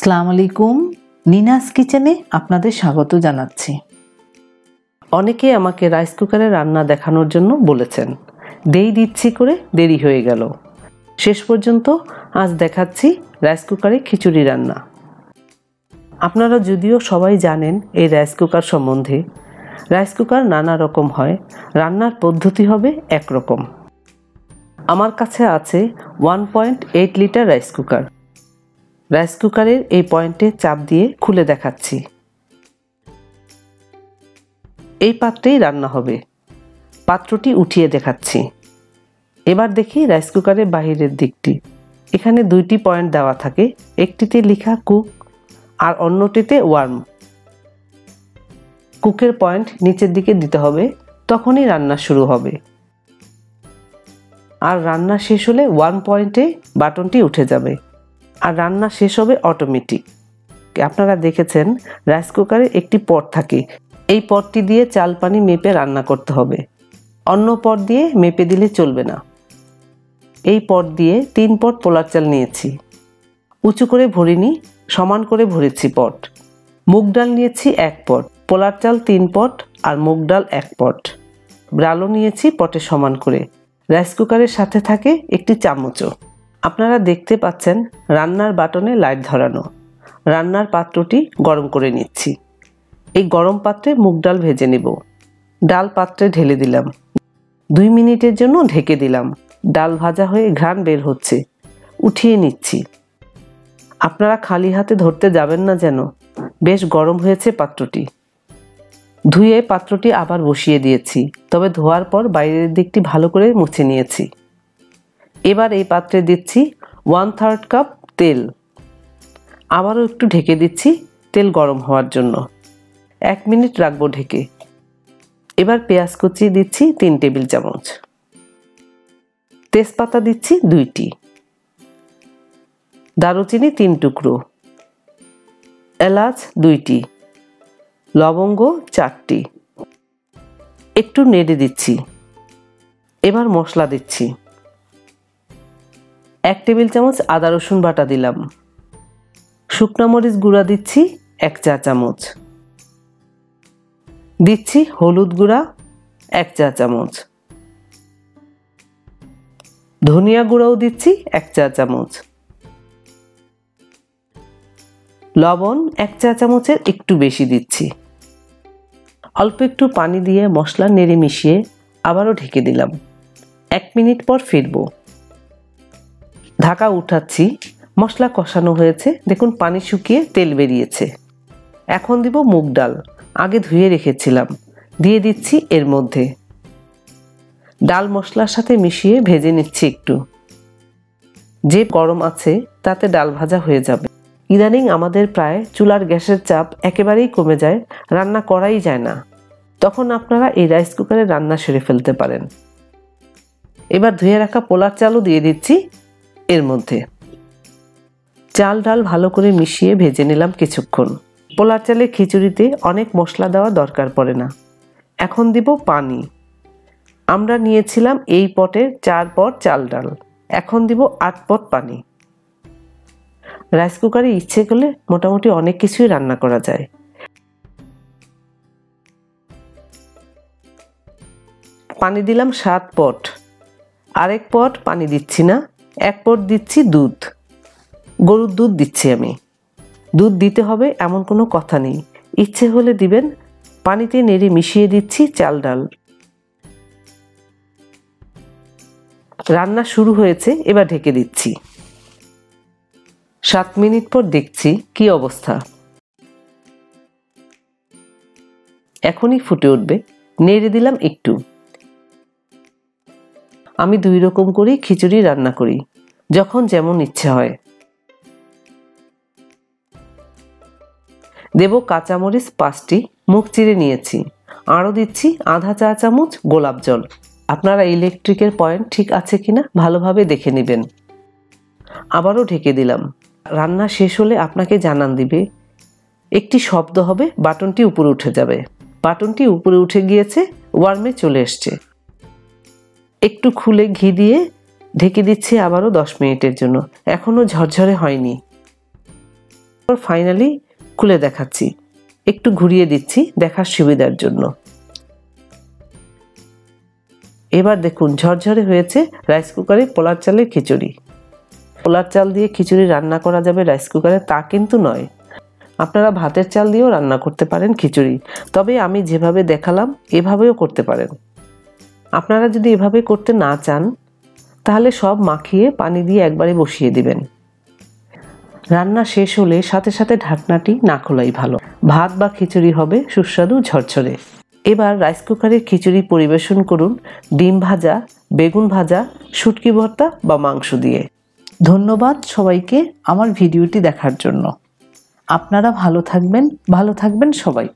সালাম আলাইকুম। নিনাস কিচেনে আপনাদের স্বাগত জানাচ্ছি। অনেকে আমাকে রাইস কুকারে রান্না দেখানোর জন্য বলেছেন, দেই দিচ্ছি করে দেরি হয়ে গেল। শেষ পর্যন্ত আজ দেখাচ্ছি রাইস কুকারে খিচুড়ি রান্না। আপনারা যদিও সবাই জানেন এই রাইস কুকার সম্বন্ধে, রাইস কুকার নানা রকম হয়, রান্নার পদ্ধতি হবে একরকম। আমার কাছে আছে one point eight litre rice cooker. Rice কুকারের এই পয়েন্টে চাপ দিয়ে খুলে দেখাচ্ছি। এই পাত্রেই রান্না হবে। পাত্রটি উঠিয়ে দেখাচ্ছি। এবার দেখি রাইস কুকারের বাহিরের দিকটি। এখানে দুইটি পয়েন্ট দেওয়া থাকে, একটিতে লেখা কুক আর অন্যটিতে ওয়ার্ম। কুকের পয়েন্ট নিচের দিকে দিতে হবে, তখনই রান্না শুরু হবে। আর রান্না শেষ হলে ওয়ান পয়েন্টে বাটনটি উঠে যাবে। আর রান্না শেষ হবে অটোমেটিক আপনারা দেখেছেন রাইস কুকারে একটি পট থাকে। এই পটটি দিয়ে চাল পানি মেপে রান্না করতে হবে। অন্য পট দিয়ে মেপে দিলে চলবে না। এই পট দিয়ে তিন পট পোলার চাল নিয়েছি। উঁচু করে ভরিনি, সমান করে ভরেছি পট। মুগ ডাল নিয়েছি এক পট, পোলার চাল তিন পট আর মুগ ডাল এক পট। ডালও নিয়েছি পটে সমান করে। রাইস কুকারের সাথে থাকে একটি চামচও। আপনারা দেখতে পাচ্ছেন রান্নার বাটনে লাইট ধরানো। রান্নার পাত্রটি গরম করে নিচ্ছি। এই গরম পাত্রে মুগ ডাল ভেজে নেব। ডাল পাত্রে ঢেলে দিলাম। দুই মিনিটের জন্য ঢেকে দিলাম। ডাল ভাজা হয়ে ঘ্রাণ বের হচ্ছে। উঠিয়ে নিচ্ছি। আপনারা খালি হাতে ধরতে যাবেন না যেন। বেশ গরম হয়েছে পাত্রটি। ধুয়ে পাত্রটি আবার বসিয়ে দিয়েছি। তবে ধোয়ার পর বাইরের দিকটি ভালো করে মুছে নিয়েছি। এবার এই পাত্রে দিচ্ছি ওয়ান থার্ড কাপ তেল। আবারও একটু ঢেকে দিচ্ছি তেল গরম হওয়ার জন্য। এক মিনিট রাখব ঢেকে। এবার পেঁয়াজ কুচি দিচ্ছি তিন টেবিল চামচ। তেজপাতা দিচ্ছি দুইটি। দারুচিনি তিন টুকরো। এলাচ দুইটি। লবঙ্গ চারটি। একটু নেড়ে দিচ্ছি। এবার মশলা দিচ্ছি। এক টেবিল চামচ আদা রসুন বাটা দিলাম। শুকনা মরিচ গুঁড়া দিচ্ছি এক চা চামচ। দিচ্ছি হলুদ গুঁড়া এক চা চামচ। ধনিয়া গুঁড়াও দিচ্ছি এক চা চামচ। লবণ এক চা চামচের একটু বেশি দিচ্ছি। অল্প একটু পানি দিয়ে মশলা নেড়ে মিশিয়ে আবারও ঢেকে দিলাম। এক মিনিট পর ফিরবো। ঢাকা উঠাচ্ছি, মশলা কষানো হয়েছে, দেখুন পানি শুকিয়ে তেল বেরিয়েছে। এখন দিব মুগ ডাল, আগে ধুয়ে রেখেছিলাম, দিয়ে দিচ্ছি এর মধ্যে। ডাল মশলার সাথে মিশিয়ে ভেজে নিচ্ছি একটু। যে গরম আছে, তাতে ডাল ভাজা হয়ে যাবে। ইদানিং আমাদের প্রায় চুলার গ্যাসের চাপ একেবারেই কমে যায়, রান্না করাই যায় না। তখন আপনারা এই রাইস কুকারে রান্না সেরে ফেলতে পারেন। এবার ধুয়ে রাখা পোলার চালও দিয়ে দিচ্ছি এর মধ্যে। চাল ডাল ভালো করে মিশিয়ে ভেজে নিলাম কিছুক্ষণ। পোলার চালের খিচুড়িতে অনেক মশলা দেওয়া দরকার পড়ে না। এখন দিব পানি। আমরা নিয়েছিলাম এই পটের চার পট চাল ডাল। এখন দিব আট পট পানি। রাইস কুকারে ইচ্ছে করলে মোটামুটি অনেক কিছুই রান্না করা যায়। পানি দিলাম সাত পট। আরেক পট পানি দিচ্ছি না। এক পট দিচ্ছি দুধ। গরুর দুধ দিচ্ছি আমি। দুধ দিতে হবে এমন কোনো কথা নেই। ইচ্ছে হলে দিবেন। পানিতে নেড়ে মিশিয়ে দিচ্ছি চাল ডাল। রান্না শুরু হয়েছে, এবার ঢেকে দিচ্ছি। সাত মিনিট পর দেখছি কি অবস্থা। এখনই ফুটে উঠবে। নেড়ে দিলাম একটু। আমি দুই রকম করেই খিচুড়ি রান্না করি। যখন যেমন ইচ্ছে হয়। দেব কাঁচামরিচ পাঁচটি, মুখ চিরে নিয়েছি। আরও দিচ্ছি আধা চা চামচ গোলাপ জল। আপনারা ইলেকট্রিকের পয়েন্ট ঠিক আছে কিনা ভালোভাবে দেখে নেবেন। আবারও ঢেকে দিলাম। রান্না শেষ হলে আপনাকে জানান দিবে, একটি শব্দ হবে, বাটনটি উপরে উঠে যাবে। বাটনটি উপরে উঠে গিয়েছে, ওয়ার্মে চলে এসছে। একটু খুলে ঘি দিয়ে ঢেকে দিচ্ছি আবারও দশ মিনিটের জন্য। এখনও ঝরঝরে হয়নি। ফাইনালি খুলে দেখাচ্ছি। একটু ঘুরিয়ে দিচ্ছি দেখার সুবিধার জন্য। এবার দেখুন, ঝরঝরে হয়েছে রাইস কুকারে পোলার চালের খিচুড়ি। পোলার চাল দিয়ে খিচুড়ি রান্না করা যাবে রাইস কুকারে তা কিন্তু নয়। আপনারা ভাতের চাল দিয়েও রান্না করতে পারেন খিচুড়ি। তবে আমি যেভাবে দেখালাম, এভাবেও করতে পারেন। আপনারা যদি এভাবে করতে না চান তাহলে সব মাখিয়ে পানি দিয়ে একবারে বসিয়ে দিবেন। রান্না শেষ হলে সাথে সাথে ঢাকনাটি না খোলাই ভালো। ভাত বা খিচুড়ি হবে সুস্বাদু ঝরঝরে। এবার রাইস কুকারে খিচুড়ি পরিবেশন করুন। ডিম ভাজা, বেগুন ভাজা, শুটকি ভর্তা বা মাংস দিয়ে। ধন্যবাদ সবাইকে আমার ভিডিওটি দেখার জন্য। আপনারা ভালো থাকবেন ভালো থাকবেন সবাই।